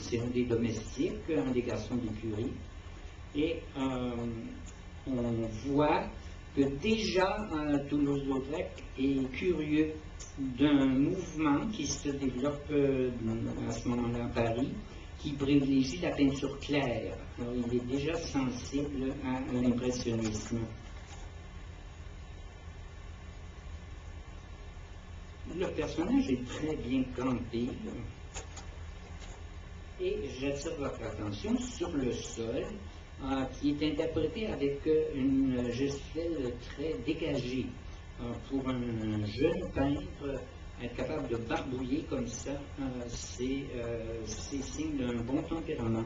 C'est un des domestiques, un des garçons d'écurie. Et euh, on voit que déjà Toulouse-Lautrec est curieux d'un mouvement qui se développe euh, à ce moment-là à Paris, qui privilégie la peinture claire. il est déjà sensible à l'impressionnisme. Le personnage est très bien campé et j'attire votre attention sur le sol euh, qui est interprété avec une gestuelle très dégagée. Euh, pour un jeune peintre, être capable de barbouiller comme ça, euh, c'est signe d'un bon tempérament.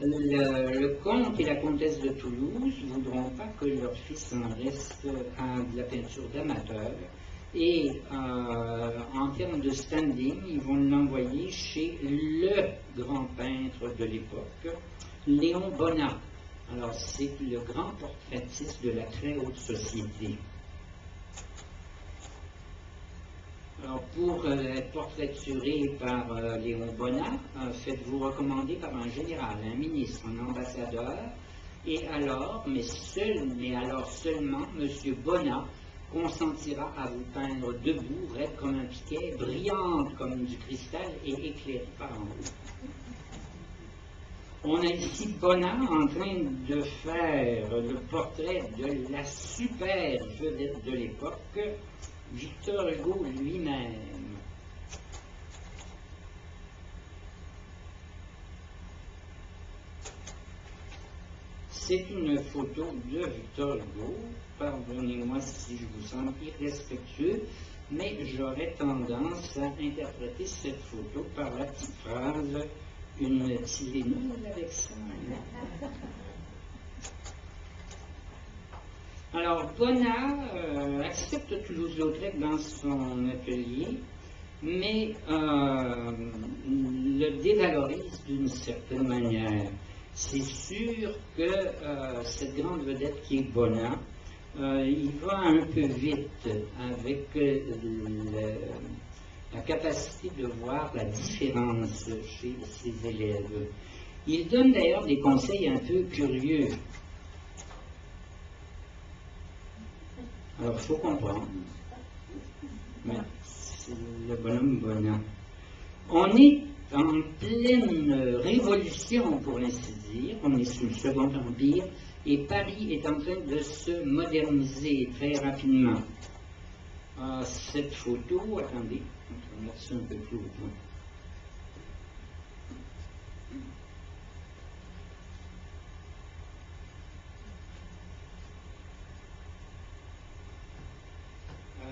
Le, comte et la comtesse de Toulouse ne voudront pas que leur fils en reste à de la peinture d'amateur. Et euh, en termes de standing, ils vont l'envoyer chez le grand peintre de l'époque, Léon Bonnat. Alors, c'est le grand portraitiste de la très haute société. Alors, pour euh, être portraituré par euh, Léon Bonnat, faites-vous recommander par un général, un ministre, un ambassadeur, et alors, mais seul, mais alors seulement, M. Bonnat consentira à vous peindre debout, raide comme un piquet, brillante comme du cristal et éclairée par en haut. On a ici Bonnat en train de faire le portrait de la super vedette de l'époque, Victor Hugo lui-même. C'est une photo de Victor Hugo. Pardonnez-moi si je vous sens irrespectueux, mais j'aurais tendance à interpréter cette photo par la petite phrase une Tylénole avec ça. Alors, Bonnat euh, accepte Toulouse-Lautrec dans son atelier, mais euh, le dévalorise d'une certaine manière c'est sûr que euh, cette grande vedette qui est Bonnat, euh, il va un peu vite avec euh, la capacité de voir la différence chez ses élèves. Il donne d'ailleurs des conseils un peu curieux. Alors, il faut comprendre. Mais le bonhomme Bonnat. On est en pleine révolution, pour ainsi dire. On est sous le Second Empire et Paris est en train de se moderniser très rapidement. Ah, cette photo, attendez, on va mettre un peu plus haut.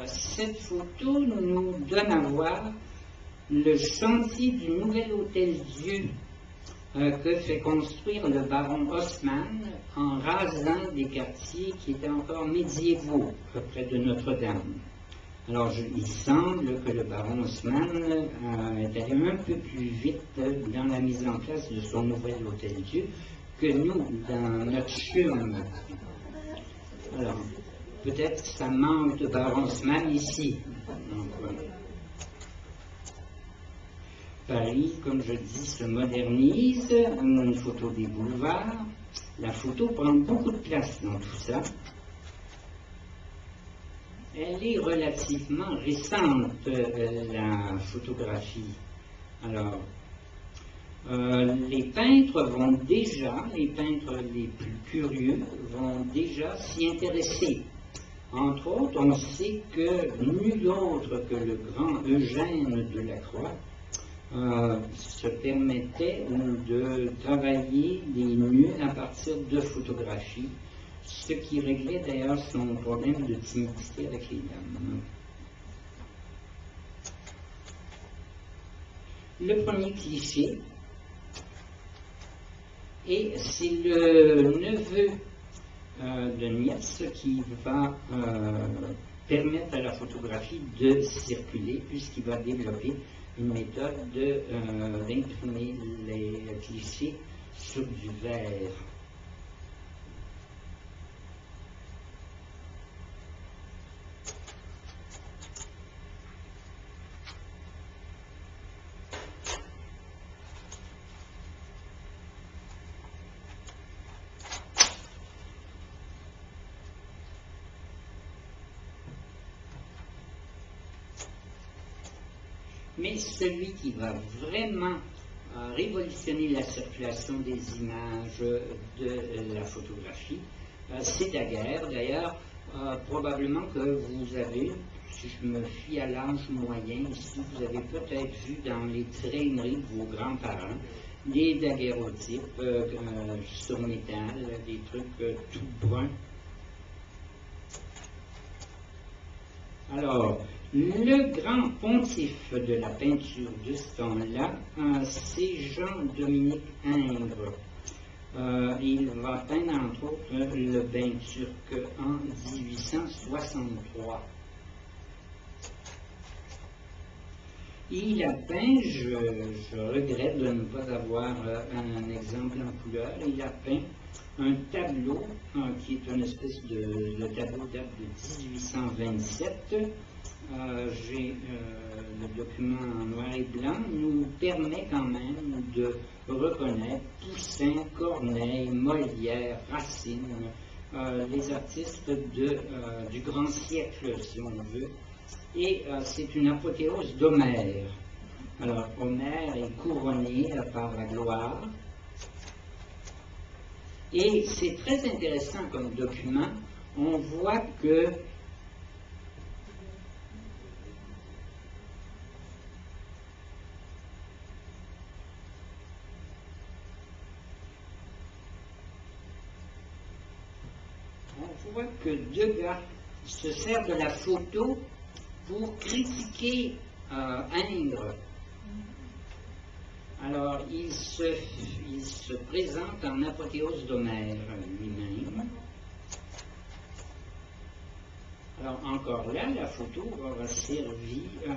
Ah, cette photo nous donne à voir le chantier du nouvel hôtel Dieu euh, que fait construire le baron Haussmann en rasant des quartiers qui étaient encore médiévaux près de Notre-Dame. Alors, il semble que le baron Haussmann euh, est un peu plus vite dans la mise en place de son nouvel hôtel Dieu que nous dans notre chum. Alors, peut-être ça manque de baron Haussmann ici. Paris, comme je dis, se modernise. On a une photo des boulevards. La photo prend beaucoup de place dans tout ça. Elle est relativement récente, euh, la photographie. Alors, euh, les peintres vont déjà, les peintres les plus curieux, vont déjà s'y intéresser. Entre autres, on sait que nul autre que le grand Eugène de la Croix euh, se permettait de travailler des nus à partir de photographies, ce qui réglait d'ailleurs son problème de timidité avec les dames. Le premier cliché, et c'est le neveu euh, de Nietz qui va euh, permettre à la photographie de circuler puisqu'il va développer une méthode euh, d'imprimer les clichés sur du verre. Mais celui qui va vraiment euh, révolutionner la circulation des images de la photographie, euh, c'est Daguerre. D'ailleurs, euh, probablement que vous avez, si je me fie à l'âge moyen ici, vous avez peut-être vu dans les traîneries de vos grands-parents des daguerreotypes sur métal, des trucs tout bruns Alors, le grand pontife de la peinture de ce temps-là, euh, c'est Jean-Dominique Ingres. Euh, il va peindre entre autres le bain turc en 1863. Il a peint, je, regrette de ne pas avoir euh, un, exemple en couleur, il a peint un tableau qui est une espèce de, tableau date de 1827. Euh, j'ai euh, le document en noir et blanc nous permet quand même de reconnaître Poussin, Corneille, Molière, Racine, euh, les artistes du grand siècle, si on veut. Et c'est une apothéose d'Homère. Alors, Homère est couronné par la gloire, et c'est très intéressant comme document. On voit que voit que Degas se sert de la photo pour critiquer euh, Ingres alors, il se, se présente en apothéose d'Homère lui-même. Alors, encore là, la photo aura servi euh,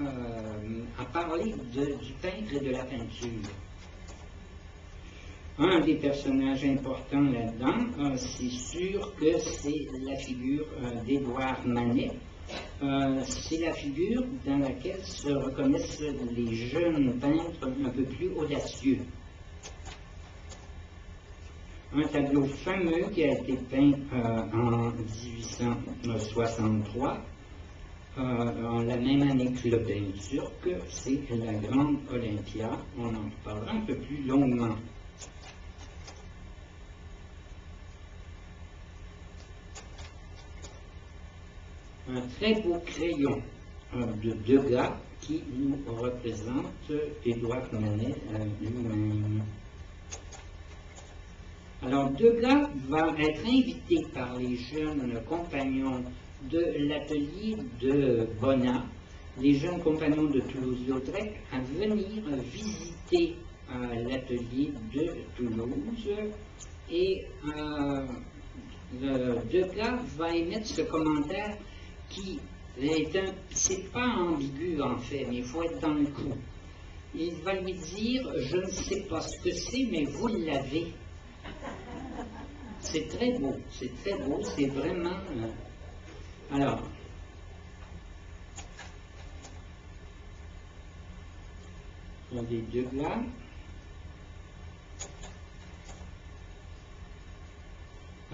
euh, à, parler du peintre et de la peinture. Un des personnages importants là-dedans, euh, c'est sûr que c'est la figure d'Édouard Manet, euh, c'est la figure dans laquelle se reconnaissent les jeunes peintres un peu plus audacieux. Un tableau fameux qui a été peint euh, en 1863, euh, en la même année que le bain turc, c'est la Grande Olympia. On en parlera un peu plus longuement. Un très beau crayon de Degas qui nous représente Édouard Manet lui-même. Alors Degas va être invité par les jeunes compagnons de l'atelier de Bonnat, les jeunes compagnons de Toulouse-Lautrec, à venir visiter euh, l'atelier de Toulouse et euh, Degas va émettre ce commentaire qui est un. C'est pas ambigu en fait, mais il faut être dans le coup. Il va lui dire Je ne sais pas ce que c'est, mais vous l'avez. C'est très beau, c'est très beau, c'est vraiment. Euh, alors. On a deux là.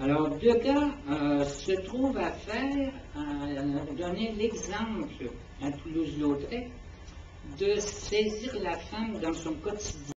Alors, Degas euh, se trouve à faire, donner l'exemple à Toulouse-Lautrec de saisir la femme dans son quotidien.